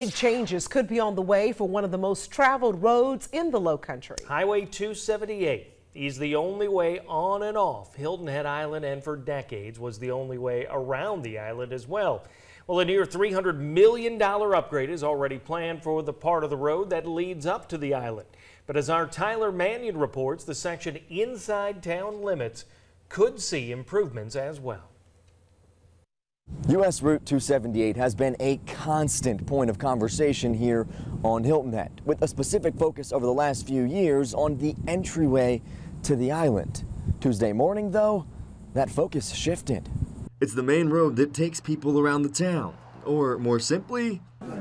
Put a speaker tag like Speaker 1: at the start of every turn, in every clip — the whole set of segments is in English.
Speaker 1: Big changes could be on the way for one of the most traveled roads in the low country.
Speaker 2: Highway 278 is the only way on and off Hilton Head Island and for decades was the only way around the island as well. Well, a near $300 million upgrade is already planned for the part of the road that leads up to the island. But as our Tyler Manion reports, the section inside town limits could see improvements as well.
Speaker 3: U.S. Route 278 has been a constant point of conversation here on Hilton Head, with a specific focus over the last few years on the entryway to the island. Tuesday morning, though, that focus shifted. It's the main road that takes people around the town, or more simply,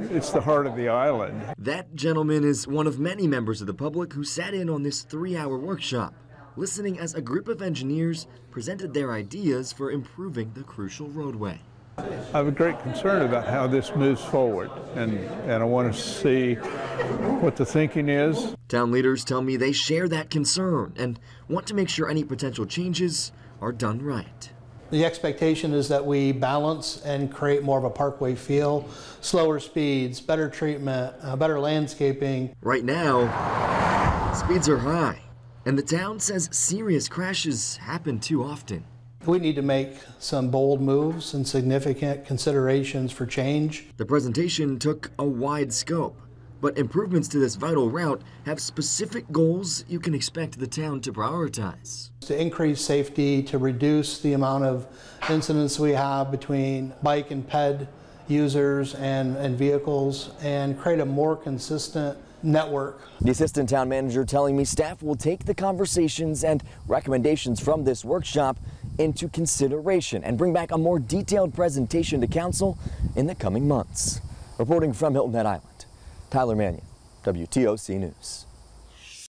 Speaker 4: it's the heart of the island.
Speaker 3: That gentleman is one of many members of the public who sat in on this three hour workshop, listening as a group of engineers presented their ideas for improving the crucial roadway.
Speaker 4: I have a great concern about how this moves forward, and, and I want to see what the thinking is.
Speaker 3: Town leaders tell me they share that concern and want to make sure any potential changes are done right.
Speaker 5: The expectation is that we balance and create more of a parkway feel, slower speeds, better treatment, uh, better landscaping.
Speaker 3: Right now, speeds are high, and the town says serious crashes happen too often.
Speaker 5: We need to make some bold moves and significant considerations for change.
Speaker 3: The presentation took a wide scope, but improvements to this vital route have specific goals you can expect the town to prioritize.
Speaker 5: To increase safety, to reduce the amount of incidents we have between bike and ped users and, and vehicles, and create a more consistent network.
Speaker 3: The assistant town manager telling me staff will take the conversations and recommendations from this workshop into consideration and bring back a more detailed presentation to council in the coming months. Reporting from Hilton Head Island, Tyler Manion, WTOC News.